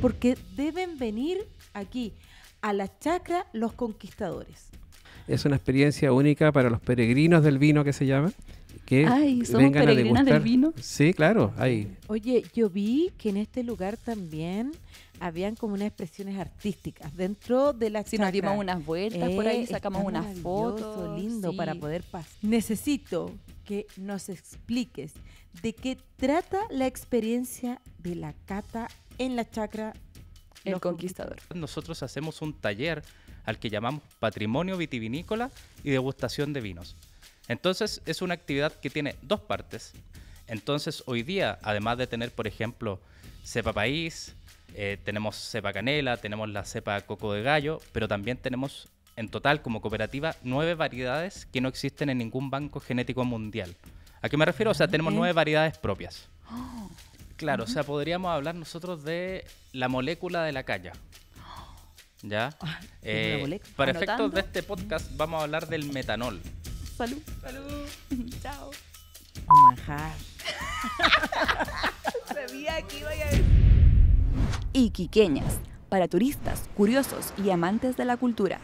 porque deben venir aquí a la chacra los conquistadores. Es una experiencia única para los peregrinos del vino que se llama. Que Ay, somos vengan a peregrinas del vino. Sí, claro. Oye, yo vi que en este lugar también habían como unas expresiones artísticas dentro de la Si nos dimos unas vueltas por ahí, Eh, sacamos unas fotos. lindo sí. para poder pasar. Necesito que nos expliques de qué trata la experiencia de la cata en la chacra. El Los conquistador. Nosotros hacemos un taller al que llamamos Patrimonio Vitivinícola y Degustación de Vinos. Entonces es una actividad que tiene dos partes. Entonces hoy día, además de tener, por ejemplo, cepa país, eh, tenemos cepa canela, tenemos la cepa coco de gallo, pero también tenemos en total como cooperativa nueve variedades que no existen en ningún banco genético mundial. ¿A qué me refiero? O sea, tenemos Ok. nueve variedades propias. Claro, o sea, podríamos hablar nosotros de la molécula de la calla. ¿Ya? una Eh, para efectos de este podcast vamos a hablar del metanol. Salud. Salud. Chao. Oh, manjar. Sabía que iba a decir. Iquiqueñas, para turistas, curiosos y amantes de la cultura.